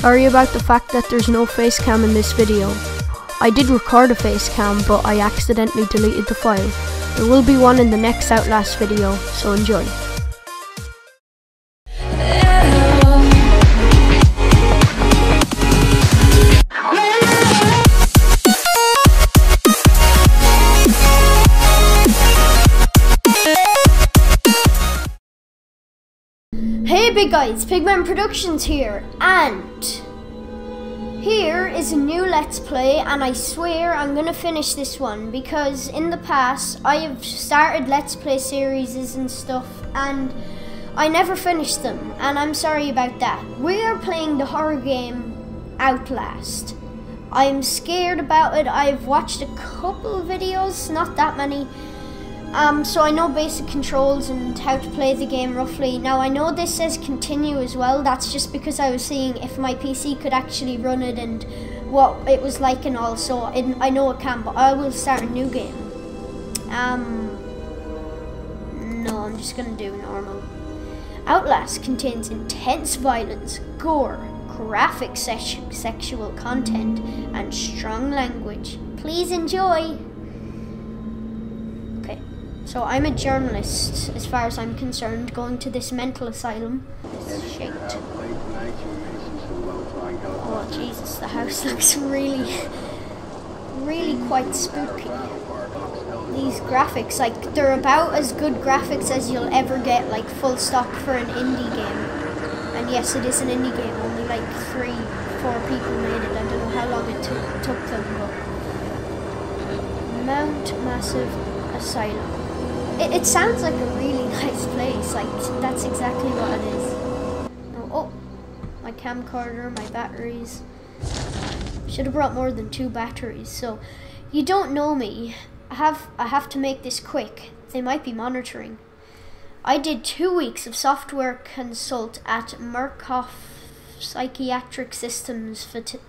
Sorry about the fact that there's no face cam in this video. I did record a face cam, but I accidentally deleted the file. There will be one in the next Outlast video, so enjoy. Hey big guys, Pigmen Productions here, and here is a new Let's Play, and I swear I'm gonna finish this one because in the past I have started Let's Play series and stuff, and I never finished them, and I'm sorry about that. We are playing the horror game Outlast. I'm scared about it. I've watched a couple videos, not that many um, so I know basic controls and how to play the game roughly. Now I know this says continue as well. That's just because I was seeing if my PC could actually run it and what it was like and all. So it, I know it can, but I will start a new game. Um, no, I'm just gonna do normal. Outlast contains intense violence, gore, graphic sexual content, and strong language. Please enjoy. So I'm a journalist, as far as I'm concerned, going to this mental asylum. Shit. Oh Jesus, the house looks really, really quite spooky. These graphics, like, they're about as good graphics as you'll ever get, like, full stock for an indie game. And yes, it is an indie game, only like three, four people made it. I don't know how long it took them, but... Mount Massive Asylum. It, it sounds like a really nice place. Like, that's exactly what it is. Oh, oh my camcorder, my batteries. Should have brought more than two batteries. So, you don't know me. I have, I have to make this quick. They might be monitoring. I did two weeks of software consult at Murkoff Psychiatric Systems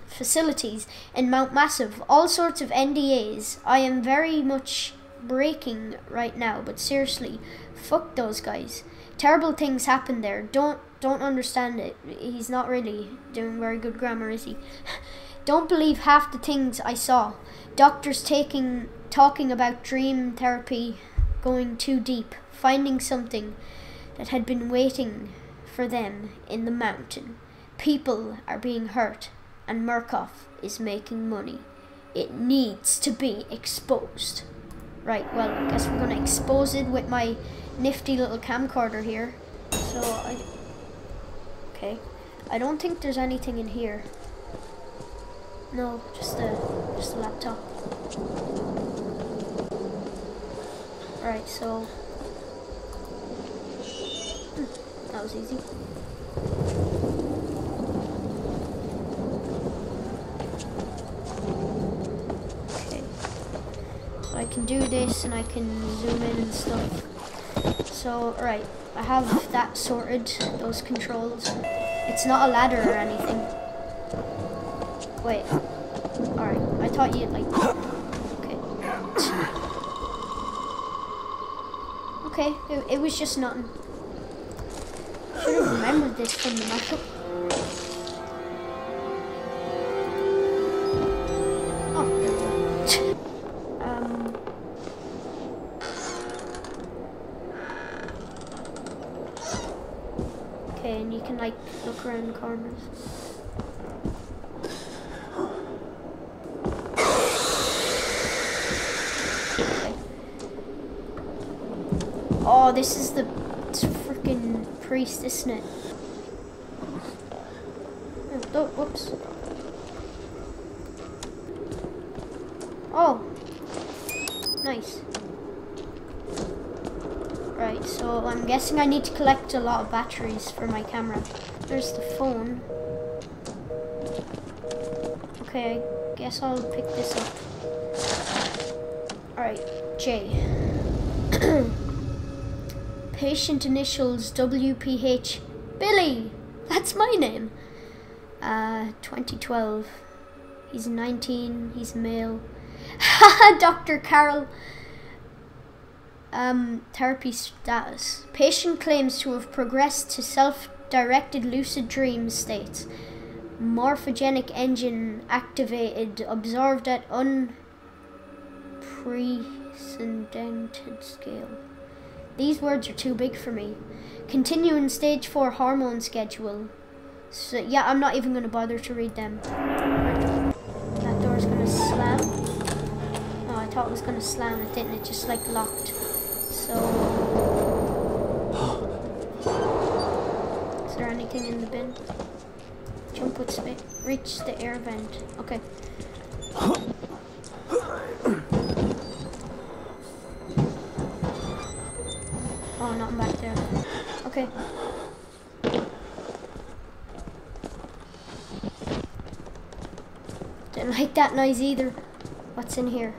facilities in Mount Massive. All sorts of NDAs. I am very much breaking right now, but seriously, fuck those guys. Terrible things happen there. Don't don't understand it. He's not really doing very good grammar, is he? don't believe half the things I saw. Doctors taking talking about dream therapy going too deep, finding something that had been waiting for them in the mountain. People are being hurt, and Murkoff is making money. It needs to be exposed. Right, well, I guess we're going to expose it with my nifty little camcorder here. So, I... Okay. I don't think there's anything in here. No, just a, just a laptop. Right, so... Hmm, that was easy. I can do this and I can zoom in and stuff. So, right, I have that sorted, those controls. It's not a ladder or anything. Wait. Alright, I thought you'd like... Okay. Okay, it, it was just nothing. Should have remembered this from the map. Look around the corners. Okay. Oh, this is the freaking priest, isn't it? Oh, whoops. Oh, nice. So I'm guessing I need to collect a lot of batteries for my camera. There's the phone. Okay, I guess I'll pick this up. Alright, J. Patient initials WPH. Billy! That's my name! Uh, 2012. He's 19, he's male. Dr. Carol. Um, therapy status. Patient claims to have progressed to self directed lucid dream states. Morphogenic engine activated. Observed at unprecedented scale. These words are too big for me. Continue in stage 4 hormone schedule. So, yeah, I'm not even going to bother to read them. That door's going to slam. Oh, I thought it was going to slam. It didn't. It just, like, locked. So... Is there anything in the bin? Jump with speed. Reach the air vent. Okay. Oh, nothing back there. Okay. Didn't like that noise either. What's in here?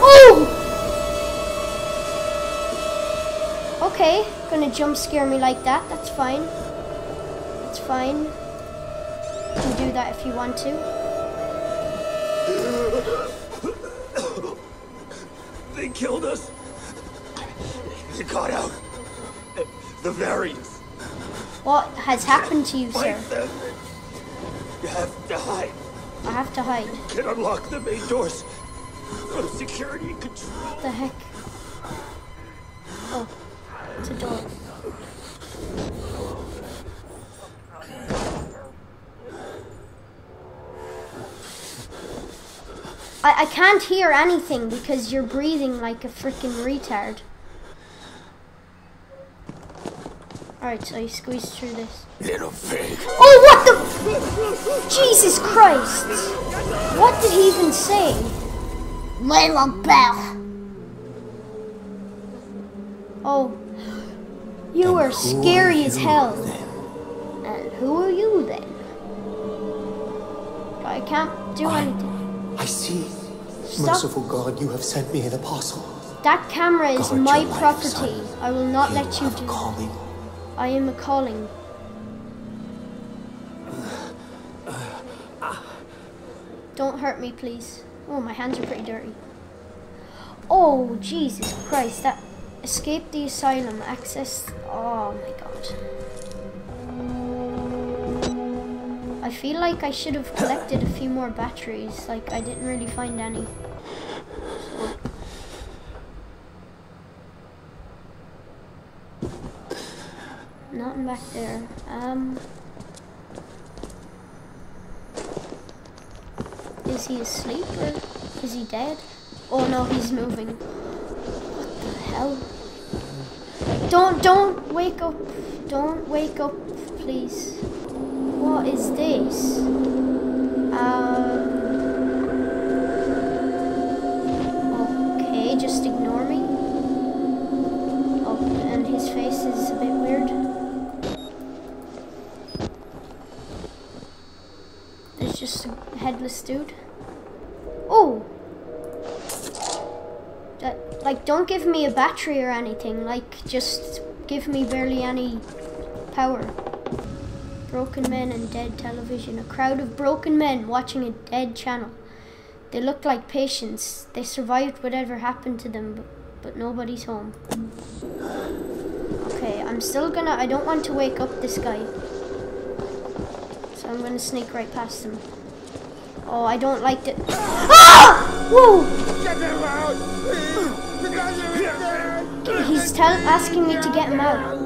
Oh! Okay, gonna jump scare me like that. That's fine. That's fine. You can do that if you want to. They killed us. They got out. The variants. What has happened to you, sir? Them. You have to hide. I have to hide. Can unlock the main doors from security control. What the heck? Oh, it's a door. I, I can't hear anything because you're breathing like a freaking retard. Alright, so you squeeze through this. Little pig. Oh, what the? Jesus Christ! What did he even say? Little Bell. Oh, you are scary as hell. And who are you then? I can't do I- anything. I see. Stop. Merciful God, you have sent me an apostle. That camera is Guard my property. son. I will not You let you do. calling. I am a calling. Don't hurt me, please. Oh, my hands are pretty dirty. Oh, Jesus Christ. That escape the asylum. Access. Oh, my God. I feel like I should have collected a few more batteries. Like, I didn't really find any. Nothing back there. Um. Is he asleep or is he dead? Oh no, he's moving. What the hell? Don't, don't wake up. Don't wake up, please. What is this? Um. Okay, just ignore me. Oh, and his face is a bit weird. There's just a headless dude. Like, don't give me a battery or anything. Like, just give me barely any power. Broken men and dead television. A crowd of broken men watching a dead channel. They look like patients. They survived whatever happened to them, but, but nobody's home. Okay, I'm still gonna. I don't want to wake up this guy. So I'm gonna sneak right past him. Oh, I don't like it. Ah! Whoa! Get them out! He's tell asking me to get him out.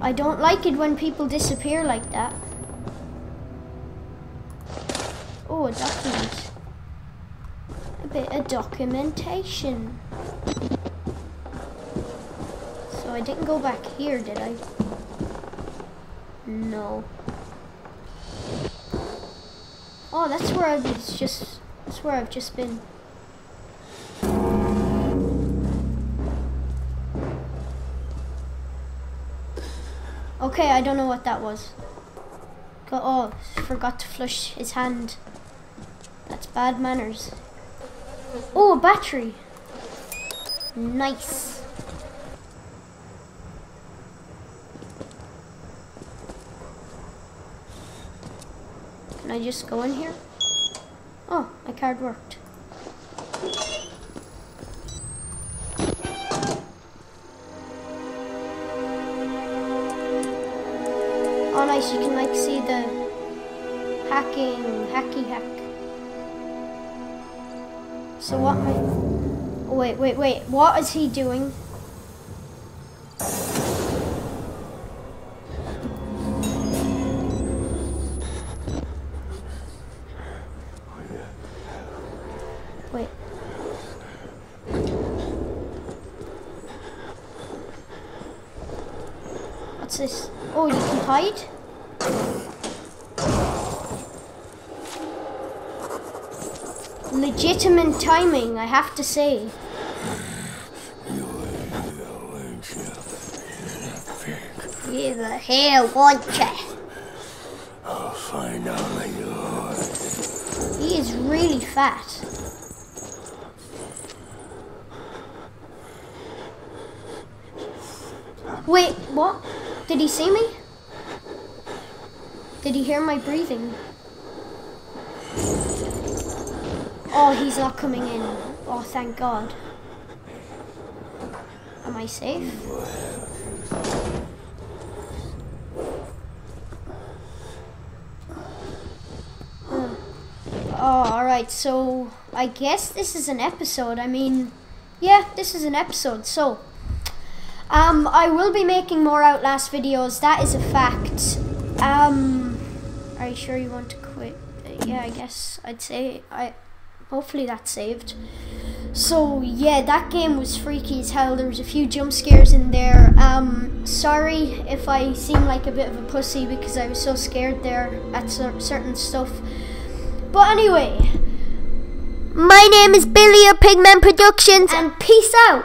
I don't like it when people disappear like that. Oh, a document. A bit of documentation. So I didn't go back here, did I? No. Oh, that's where I was just. That's where I've just been. Okay, I don't know what that was. Go, oh, forgot to flush his hand. That's bad manners. Oh, a battery. Nice. I just go in here? Oh, my card worked. Oh nice, you can like see the hacking, hacky hack. So what oh, wait, wait, wait, what is he doing? Wait. What's this? Oh, you can hide? Legitimate timing, I have to say. You're the hell want ya? I'll find out later. He is really fat. Wait, what? Did he see me? Did he hear my breathing? Oh, he's not coming in. Oh, thank God. Am I safe? Hmm. Oh, alright, so I guess this is an episode. I mean, yeah, this is an episode, so. Um, I will be making more Outlast videos, that is a fact. Um, are you sure you want to quit? Yeah, I guess I'd say, I, hopefully that's saved. So, yeah, that game was freaky as hell. There was a few jump scares in there. Um, sorry if I seem like a bit of a pussy because I was so scared there at cer- certain stuff. But anyway, My name is Billy of Pigmen Productions. and peace out.